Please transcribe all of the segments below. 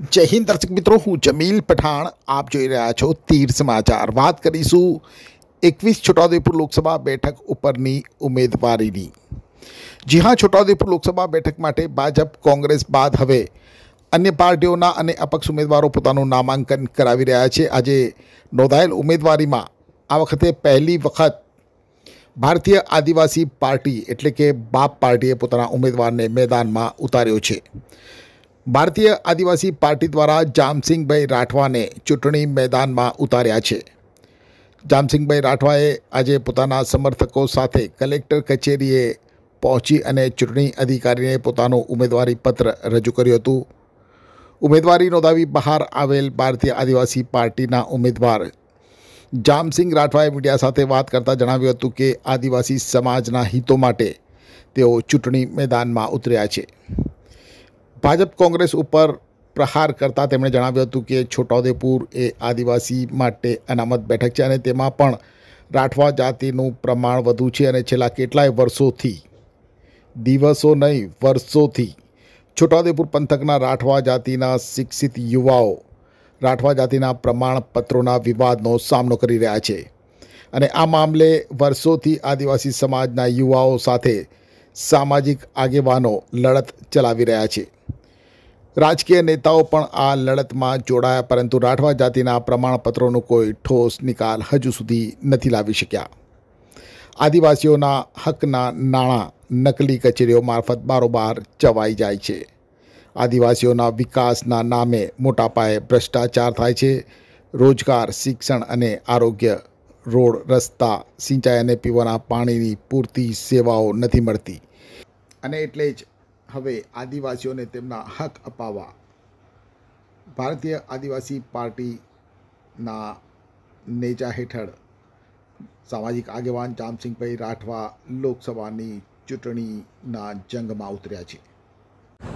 જય હિન્દ દર્શક મિત્રો, હું જમીલ પઠાણ. આપ જોઈ રહ્યા છો તીર સમાચાર. વાત કરીશું એકવીસ છોટાઉદેપુર લોકસભા બેઠક ઉપરની ઉમેદવારીની. જી હા, છોટાઉદેપુર લોકસભા બેઠક માટે ભાજપ, કોંગ્રેસ બાદ હવે અન્ય પાર્ટીઓના અને અપક્ષ ઉમેદવારો પોતાનું નામાંકન કરાવી રહ્યા છે. આજે નોંધાયેલ ઉમેદવારીમાં આ વખતે પહેલી વખત ભારતીય આદિવાસી પાર્ટી એટલે કે બાપ પાર્ટીએ પોતાના ઉમેદવારને મેદાનમાં ઉતાર્યો છે. ભારતીય આદિવાસી પાર્ટી દ્વારા જામસિંગભાઈ રાઠવાને ચૂંટણી મેદાનમાં ઉતાર્યા છે. જામસિંગભાઈ રાઠવાએ આજે પોતાના સમર્થકો સાથે કલેક્ટર કચેરીએ પહોંચી અને ચૂંટણી અધિકારીને પોતાનું ઉમેદવારી પત્ર રજૂ કર્યું હતું. ઉમેદવારી નોંધાવી બહાર આવેલ ભારતીય આદિવાસી પાર્ટીના ઉમેદવાર જામસિંગ રાઠવાએ મીડિયા સાથે વાત કરતાં જણાવ્યું હતું કે આદિવાસી સમાજના હિતો માટે તેઓ ચૂંટણી મેદાનમાં ઉતર્યા છે. ભાજપ કોંગ્રેસ ઉપર પ્રહાર કરતાં તેમણે જણાવ્યું હતું કે છોટાઉદેપુર એ આદિવાસી માટે અનામત બેઠક છે અને તેમાં પણ રાઠવા જાતિનું પ્રમાણ વધુ છે અને છેલ્લા કેટલાય વર્ષોથી, દિવસો નહીં, વર્ષોથી છોટાઉદેપુર પંથકના રાઠવા જાતિના શિક્ષિત યુવાઓ રાઠવા જાતિના પ્રમાણપત્રોના વિવાદનો સામનો કરી રહ્યા છે. અને આ મામલે વર્ષોથી આદિવાસી સમાજના યુવાઓ સાથે સામાજિક આગેવાનો લડત ચલાવી રહ્યા છે. રાજકીય નેતાઓ પણ આ લડતમાં જોડાયા, પરંતુ રાઠવા જાતિના પ્રમાણપત્રોનો કોઈ ઠોસ નિકાલ હજુ સુધી નથી લાવી શક્યા. આદિવાસીઓના હકના નાણાં નકલી કચેરીઓ મારફત બારોબાર ચવાઈ જાય છે. આદિવાસીઓના વિકાસના નામે મોટા પાયે ભ્રષ્ટાચાર થાય છે. રોજગાર, શિક્ષણ અને આરોગ્ય રોડ, રસ્તા, સિંચાઈ અને પીવાના પાણીની પૂરતી સેવાઓ નથી મળતી. અને એટલે જ હવે આદિવાસીઓને તેમના હક અપાવવા. ભારતીય આદિવાસી પાર્ટીના નેજા હેઠળ સામાજિક આગેવાન જામસિંહભાઈ રાઠવા લોકસભાની ચૂંટણીના જંગમાં ઉતર્યા છે.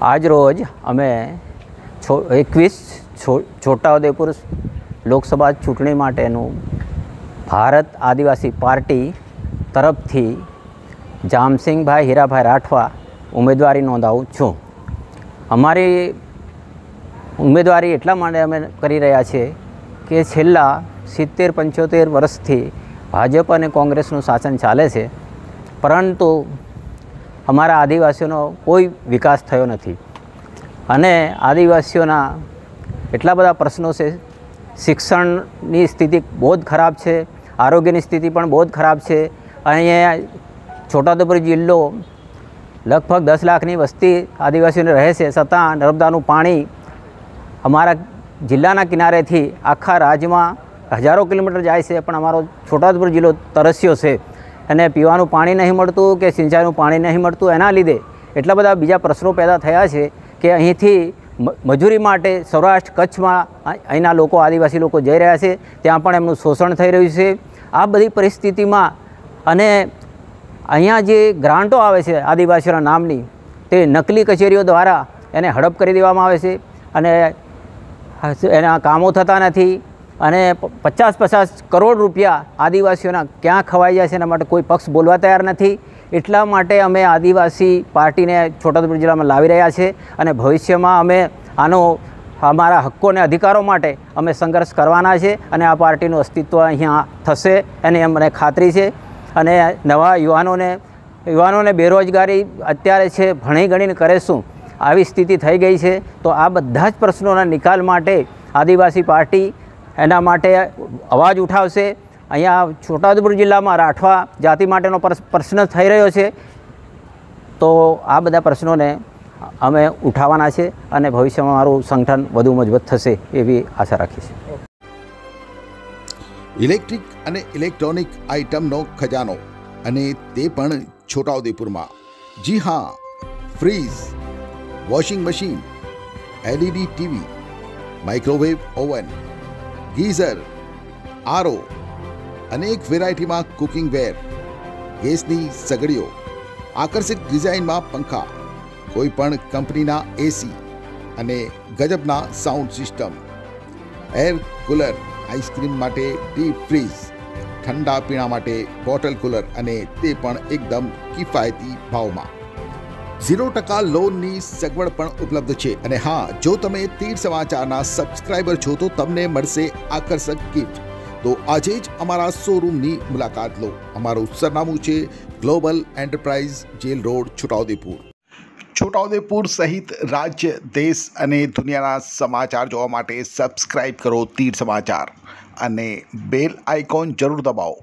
આજ રોજ અમે એકવીસ છોટાઉદેપુર લોકસભા ચૂંટણી માટેનું ભારત આદિવાસી પાર્ટી તરફથી જામસિંગભાઈ હીરાભાઈ રાઠવા ઉમેદવારી નોંધાવું છું. અમારી ઉમેદવારી એટલા માટે અમે કરી રહ્યા છીએ કે છેલ્લા સિત્તેર, પંચોતેર વર્ષથી ભાજપ અને કોંગ્રેસનું શાસન ચાલે છે. પરંતુ અમારા આદિવાસીઓનો કોઈ વિકાસ થયો નથી. અને આદિવાસીઓના એટલા બધા પ્રશ્નો છે. શિક્ષણની સ્થિતિ બહુ જ ખરાબ છે. આરોગ્યની સ્થિતિ પણ બહુ જ ખરાબ છે. અહીંયા છોટાઉદેપુર જિલ્લો લગભગ દસ લાખની વસ્તી આદિવાસીઓને રહે છે. છતાં નર્મદાનું પાણી અમારા જિલ્લાના કિનારેથી આખા રાજ્યમાં હજારો કિલોમીટર જાય છે, પણ અમારો છોટાઉદેપુર જિલ્લો તરસ્યો છે. અને પીવાનું પાણી નહીં મળતું કે સિંચાઈનું પાણી નહીં મળતું, એના લીધે એટલા બધા બીજા પ્રશ્નો પેદા થયા છે કે અહીંથી મજૂરી માટે સૌરાષ્ટ્ર કચ્છમાં અહીંના લોકો, આદિવાસી લોકો જઈ રહ્યા છે. ત્યાં પણ એમનું શોષણ થઈ રહ્યું છે. આ બધી પરિસ્થિતિમાં અને અહીંયા જે ગ્રાન્ટો આવે છે આદિવાસીઓના નામની, તે નકલી કચેરીઓ દ્વારા એને હડપ કરી દેવામાં આવે છે અને એના કામો થતા નથી અને પચાસ પચાસ કરોડ રૂપિયા આદિવાસીઓના ક્યાં ખવાઈ જાય છે એના માટે કોઈ પક્ષ બોલવા તૈયાર નથી. એટલા માટે અમે આદિવાસી પાર્ટીને છોટાઉદેપુર જિલ્લામાં લાવી રહ્યા છે અને ભવિષ્યમાં અમે આનો, અમારા હક્કો અને અધિકારો માટે અમે સંઘર્ષ કરવાના છે અને આ પાર્ટીનું અસ્તિત્વ અહીંયા થશે એની અમને ખાતરી છે. અને નવા યુવાનોને યુવાનોને બેરોજગારી અત્યારે છે ભણી ગણીને કરે શું? આવી સ્થિતિ થઈ ગઈ છે. તો આ બધા જ પ્રશ્નોના નિકાલ માટે આદિવાસી પાર્ટી એના માટે અવાજ ઉઠાવશે. અહીંયા છોટાઉદેપુર જિલ્લામાં રાઠવા જાતિ માટેનો પ્રશ્ન થઈ રહ્યો છે. તો આ બધા પ્રશ્નોને અમે ઉઠાવવાના છે અને ભવિષ્યમાં મારું સંગઠન વધુ મજબૂત થશે એવી આશા છીએ ઇલેક્ટ્રિક અને ઇલેક્ટ્રોનિક આઇટમનો ખજાનો અને તે પણ છોટાઉદેપુરમાં. જી હા, fridge, washing machine, LED TV, microwave oven, geyser, RO અનેક વેરાયટીમાં કુકિંગ વેર, ગેસની સગડીઓ, આકર્ષિત ડિઝાઇનમાં પંખા, કોઈ પણ કંપનીના એસી અને ગજબના sound system, air cooler ice cream માટે ડીપ ફ્રીઝ, ઠંડા પીણા માટે બોટલ કુલર અને તે પણ એકદમ કિફાયતી ભાવમાં. ઝીરો ટકા લોનની સગવડ પણ ઉપલબ્ધ છે અને હા, જો તમે તીર સમાચારના સબસ્ક્રાઇબર છો તો તમને મળશે આકર્ષક ગિફ્ટ તો આજે જ અમારા શોરૂમની મુલાકાત લો. અમારું સરનામું છે global enterprise jail road Chhotaudepur. Chhotaudepur સહિત રાજ્ય, દેશ અને દુનિયાના સમાચાર જોવા માટે સબસ્ક્રાઇબ કરો તીર સમાચાર અને બેલ આઇકોન જરૂર દબાવો.